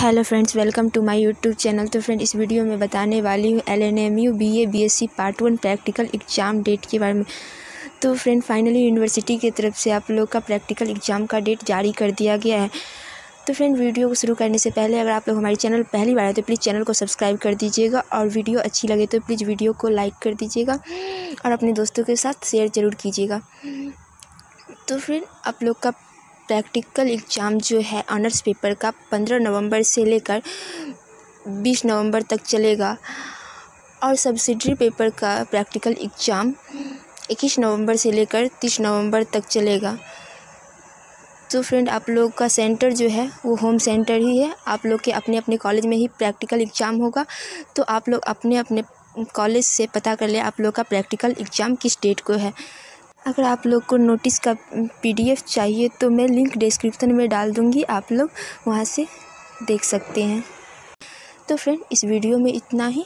Hello friends welcome to my YouTube channel तो friend इस video में बताने वाली हूँ L N M U B A B S C part one practical exam date के बारे में। तो फ्रेंड फाइनली यूनिवर्सिटी की तरफ़ से आप लोग का प्रैक्टिकल एग्ज़ाम का डेट जारी कर दिया गया है। तो फ्रेंड वीडियो को शुरू करने से पहले अगर आप लोग हमारे चैनल पहली बार आए तो प्लीज़ चैनल को सब्सक्राइब कर दीजिएगा और वीडियो अच्छी लगे तो प्लीज़ वीडियो को लाइक कर दीजिएगा और अपने दोस्तों के साथ शेयर ज़रूर कीजिएगा। तो फ्रेंड आप लोग का प्रैक्टिकल एग्ज़ाम जो है ऑनर्स पेपर का पंद्रह नवंबर से लेकर बीस नवंबर तक चलेगा। और सब्सिडरी पेपर का प्रैक्टिकल एग्ज़ाम इक्कीस नवंबर से लेकर तीस नवंबर तक चलेगा। तो फ्रेंड आप लोग का सेंटर जो है, वो होम सेंटर ही है। आप लोग के अपने अपने कॉलेज में ही प्रैक्टिकल एग्ज़ाम होगा। तो आप लोग अपने अपने कॉलेज से पता कर ले आप लोग का प्रैक्टिकल एग्ज़ाम किस डेट को है। अगर आप लोग को नोटिस का पीडीएफ चाहिए तो मैं लिंक डिस्क्रिप्शन में डाल दूँगी, आप लोग वहाँ से देख सकते हैं। तो फ्रेंड, इस वीडियो में इतना ही।